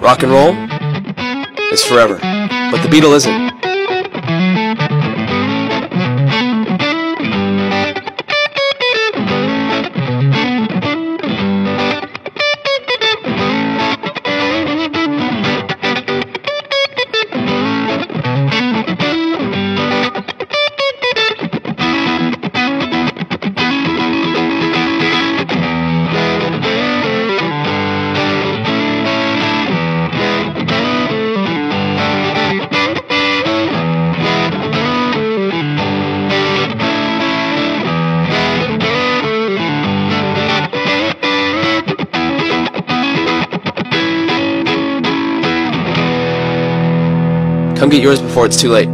Rock and roll is forever, but the Beatle isn't. Come get yours before it's too late.